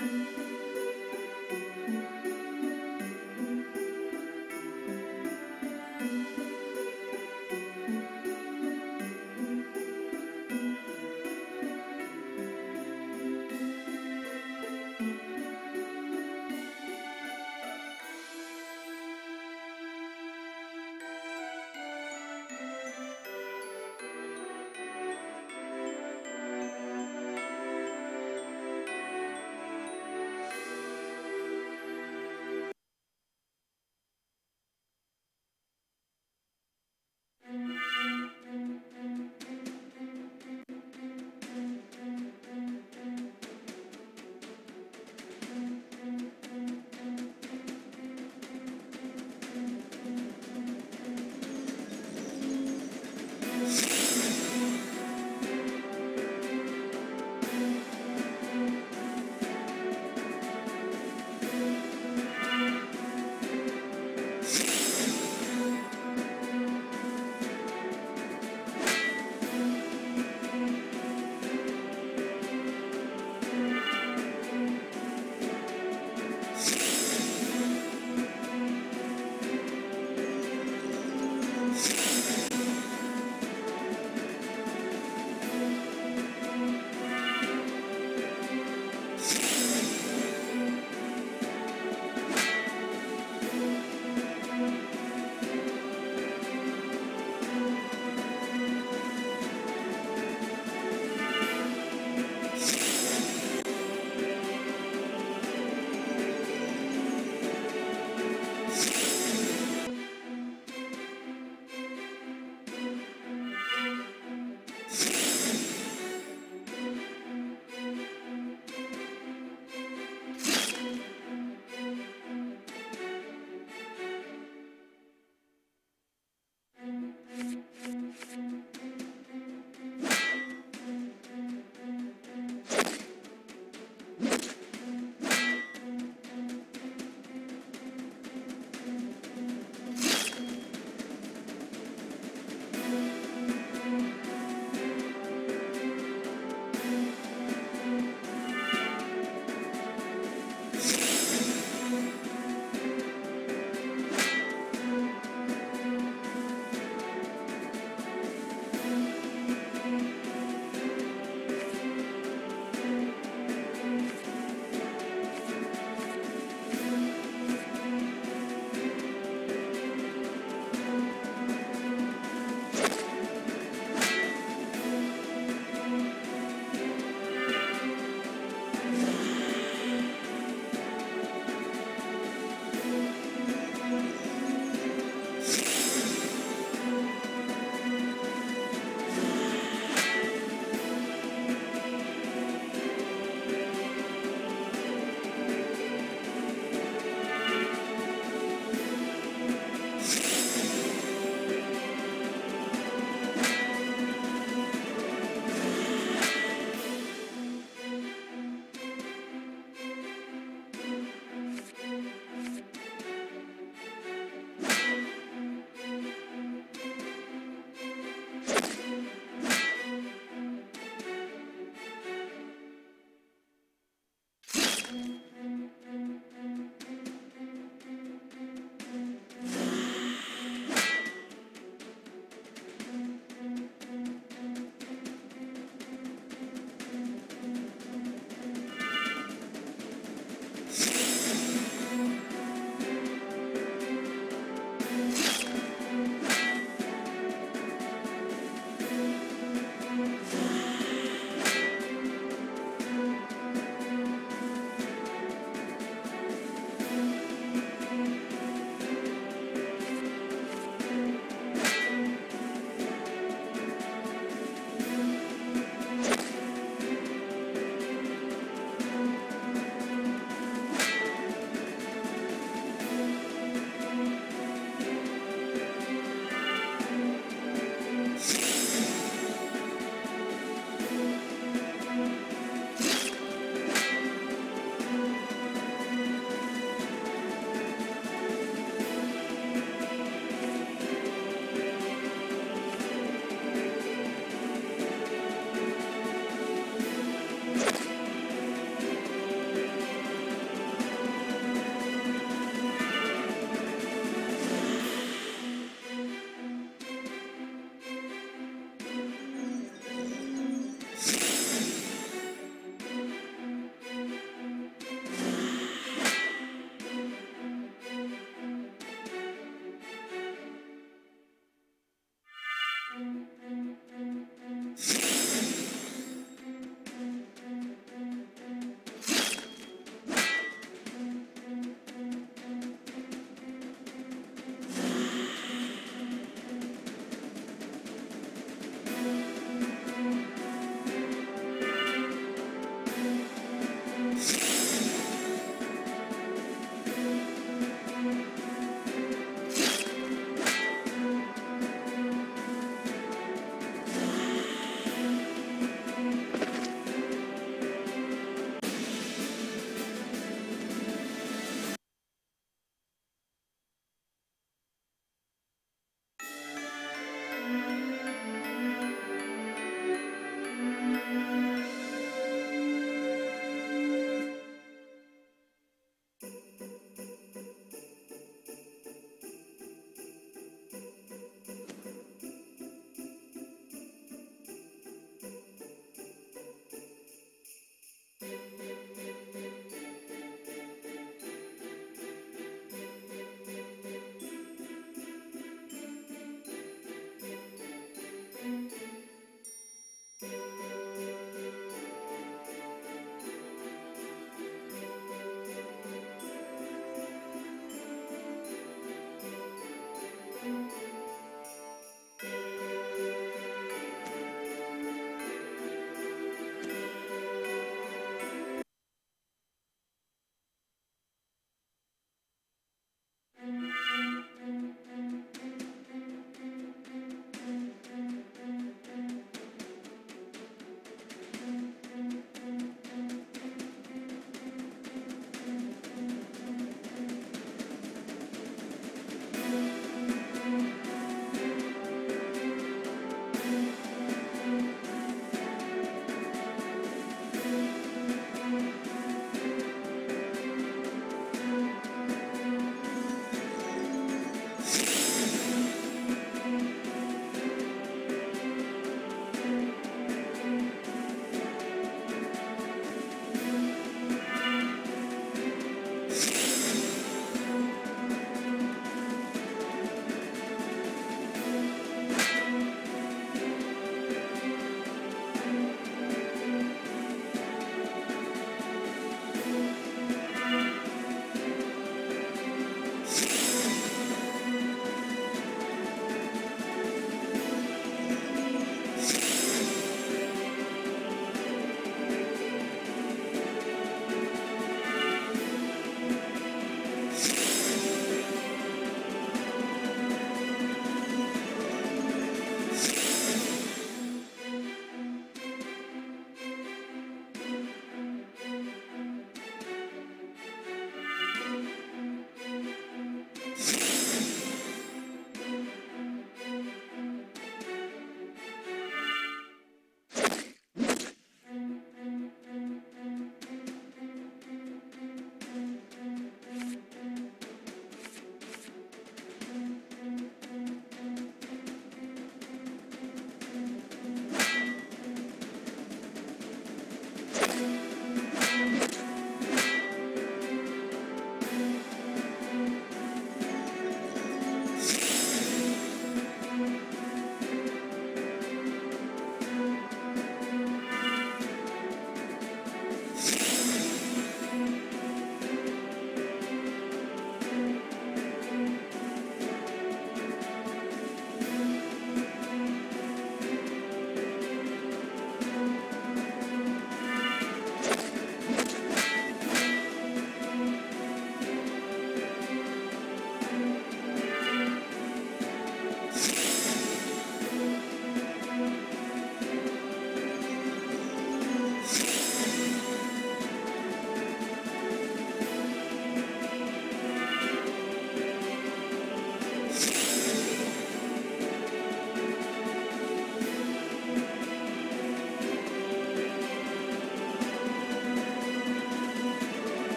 Música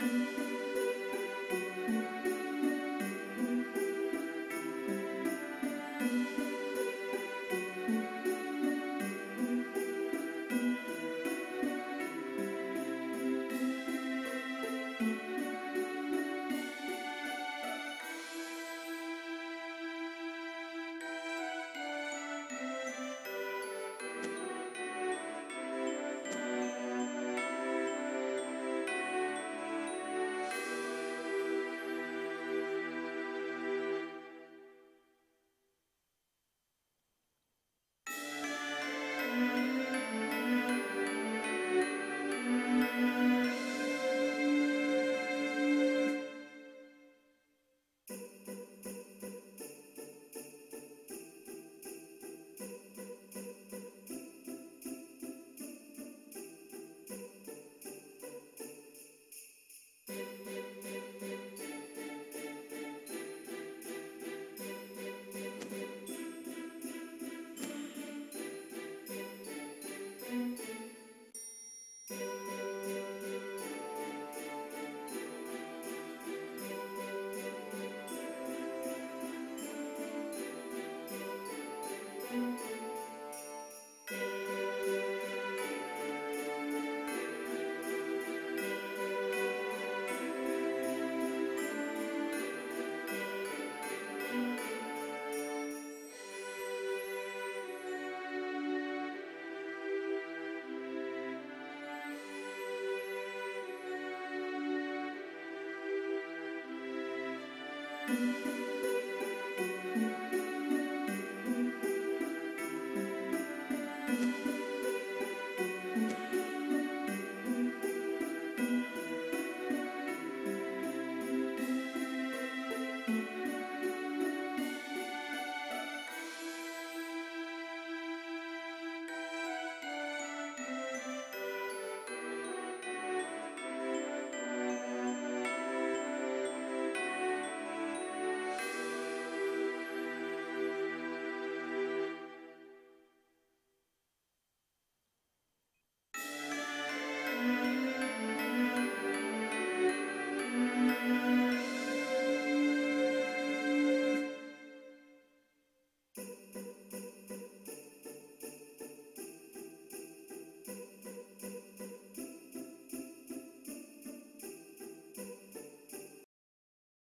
Música